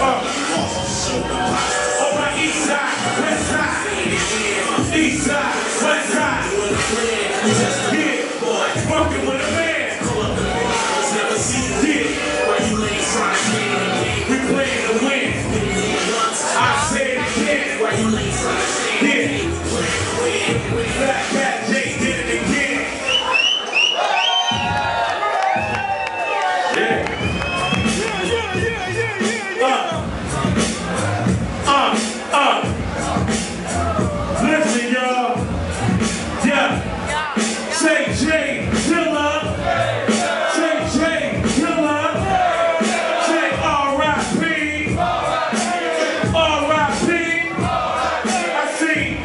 On my east side, west side, east side, west side. With a man. Yeah, we playing to win. I again. Yeah,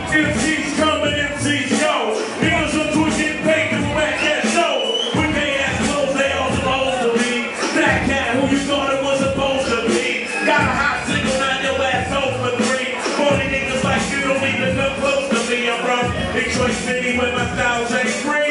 MCs coming, MCs go. Niggas are twitching, paid to back that show. When they ass clothes, they all supposed to be. Phat Kat, who you thought it was supposed to be. Got a hot single, now your ass three. Forty niggas like you don't even come close to me. I'm from Detroit City with my styles ain't free.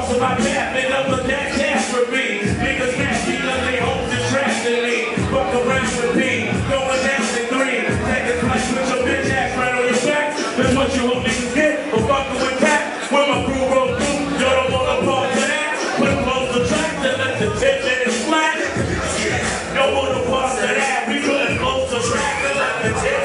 thoughts in my nap and up with that trash for me, Niggas nasty, because they hope to trash to me. Fuck around with me, going down to three. Take a clutch with your bitch ass right on your back. That's what you hope niggas get, but fucking with that. When my crew roll through, y'all don't want to part to that. Put on the track to let the tension is flat. Don't want to part to that. We couldn't close the track to let the tension